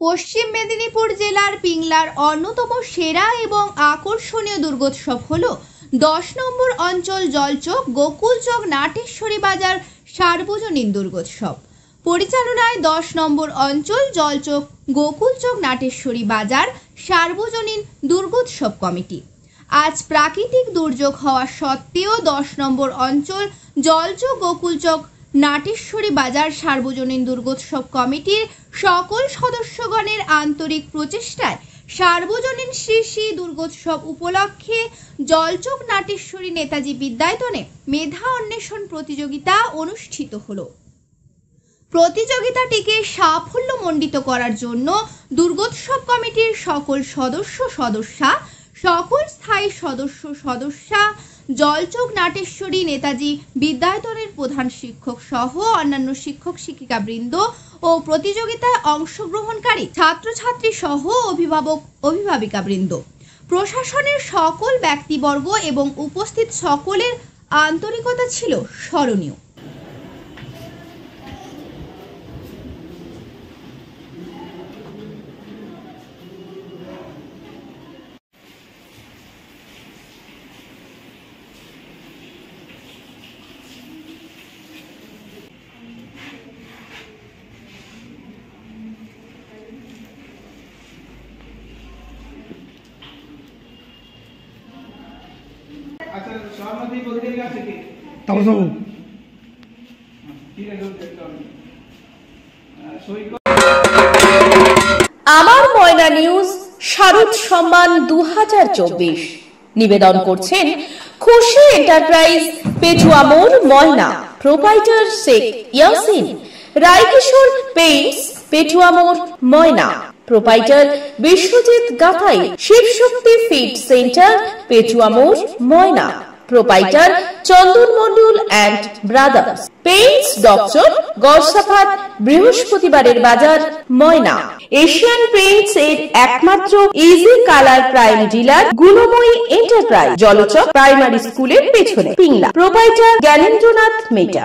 পশ্চিম মেদিনীপুর জেলার পিংলার অন্যতম সেরা এবং আকর্ষণীয় দুর্গোৎসব হল দশ নম্বর অঞ্চল জলচক গোকুলচক নাটেশ্বরী বাজার সার্বজনীন দুর্গোৎসব। পরিচালনায় দশ নম্বর অঞ্চল জলচক গোকুলচক নাটেশ্বরী বাজার সার্বজনীন দুর্গোৎসব কমিটি। আজ প্রাকৃতিক দুর্যোগ হওয়া সত্ত্বেও দশ নম্বর অঞ্চল জলচক গোকুলচক নাটেশ্বরী বাজার সার্বজনীন দুর্গোৎসব কমিটির সকল সদস্যগণের আন্তরিক প্রচেষ্টায় সার্বজনীন শ্রী শ্রী দুর্গোৎসব উপলক্ষে জলচক নাটেশ্বরী নেতাজি বিদ্যায়তনে মেধা অন্বেষণ প্রতিযোগিতা অনুষ্ঠিত হলো। প্রতিযোগিতাটিকে সাফল্যমণ্ডিত করার জন্য দুর্গোৎসব কমিটির সকল সদস্য সদস্যা, সকল স্থায়ী সদস্য সদস্যা জলচক নাটেশ্বরী নেতাজি বিদ্যায়তনের প্রধান শিক্ষক সহ অন্যান্য শিক্ষক শিক্ষিকা বৃন্দ ও প্রতিযোগিতায় অংশগ্রহণকারী ছাত্রছাত্রী সহ অভিভাবক অভিভাবিকা বৃন্দ। প্রশাসনের সকল ব্যক্তিবর্গ এবং উপস্থিত সকলের আন্তরিকতা ছিল স্মরণীয়। তাপসবাবু আমার ময়না নিউজ শারদ সম্মান দু নিবেদন করছেন খুশি এন্টারপ্রাইজ পেটুয়া মোড় ময়না। প্রোপাইটার শেখ ইয়াসিন। রায়কিশোর পেইন্টস পেটুয়া মোড় Moyna. Proprietor Biswajit Gathai Shibshakti feed centre Petua মোড় Moyna. Proprietor Chandan Mondal and brothers paints doctor Garsafat বৃহস্পতিবারের বাজার ময়না এশিয়ান পেইন্টস এর একমাত্র easy colour prime dealer Gunamoyee enterprise Jalchak primary স্কুলের পেছনে পিংলা প্রোপাইটার জ্ঞানেন্দ্রনাথ মেটা